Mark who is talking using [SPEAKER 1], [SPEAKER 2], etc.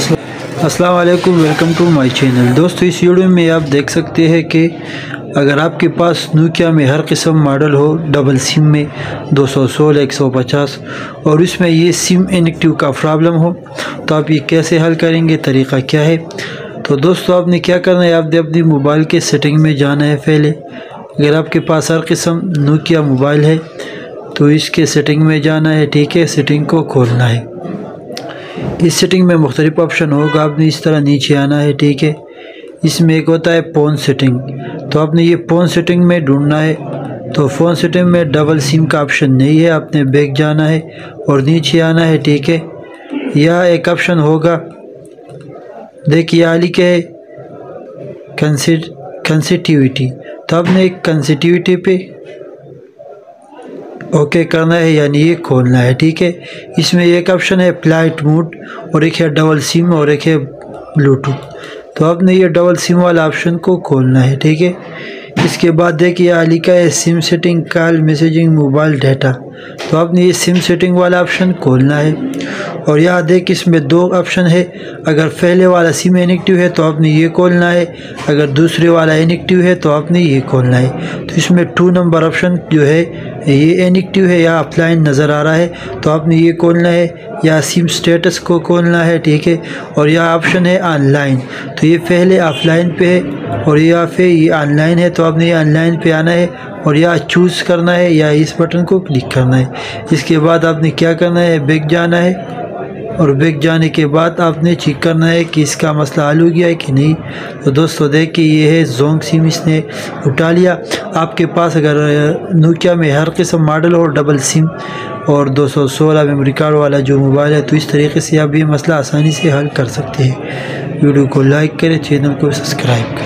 [SPEAKER 1] अस्सलाम वालेकुम to my channel. दोस्तों, इस वीडियो में आप देख सकते हैं कि अगर आपके पास नोकिया में हर किस्म मॉडल हो, डबल सिम में 216 150 और इसमें ये सिम इनएक्टिव का प्रॉब्लम हो तो आप ये कैसे हल करेंगे, तरीक़ा क्या है? तो दोस्तों, आपने क्या करना है? आपने अपनी मोबाइल के सेटिंग में जाना है पहले। अगर आपके पास हर किस्म नोकिया मोबाइल है तो इसके सेटिंग में जाना है, ठीक है? सेटिंग को खोलना है। इस सेटिंग में मुख्तलिफ़ ऑप्शन होगा। आपने इस तरह नीचे आना है, ठीक है? इसमें एक होता है फ़ोन सेटिंग तो आपने ये फ़ोन सेटिंग में ढूंढना है। तो फ़ोन सेटिंग में डबल सिम का ऑप्शन नहीं है। आपने बैक जाना है और नीचे आना है, ठीक है? यह एक ऑप्शन होगा। देखिए, आली के कंसिटिविटी तो आपने एक कंसिटिविटी पे ओके करना है यानी ये खोलना है, ठीक है? इसमें एक ऑप्शन है फ़्लाइट मोड और एक है डबल सिम और एक है ब्लूटूथ तो आपने ये डबल सिम वाला ऑप्शन को खोलना है, ठीक है? इसके बाद देखिए लिखा है sim setting call messaging mobile data तो आपने ये सिम सेटिंग वाला ऑप्शन खोलना है। और यहाँ देख, इसमें दो ऑप्शन है। अगर पहले वाला सिम इनएक्टिव है तो आपने ये खोलना है। अगर दूसरे वाला इनएक्टिव है तो आपने ये खोलना है। तो इसमें टू नंबर ऑप्शन जो है ये इनएक्टिव है या ऑफलाइन नज़र आ रहा है तो आपने ये खोलना है या सिम स्टेटस को खोलना है, ठीक है, और यह ऑप्शन है ऑनलाइन तो ये पहले ऑफलाइन पे है, और यहाँ पे ये ऑनलाइन है तो आपने ये ऑनलाइन पे आना है, और या चूज़ करना है, या इस बटन को क्लिक करना है। इसके बाद आपने क्या करना है बैक जाना है, और बैक जाने के बाद आपने चेक करना है कि इसका मसला हल हो गया है कि नहीं। तो दोस्तों, देखिए, ये है जोंग सिम इसने उठा लिया। आपके पास अगर नोकिया में हर किस्म मॉडल और डबल सिम और 216 मेमोरी कार्ड वाला जो मोबाइल है तो इस तरीके से आप ये मसला आसानी से हल कर सकते हैं। वीडियो को लाइक करें चैनल को सब्सक्राइब करें।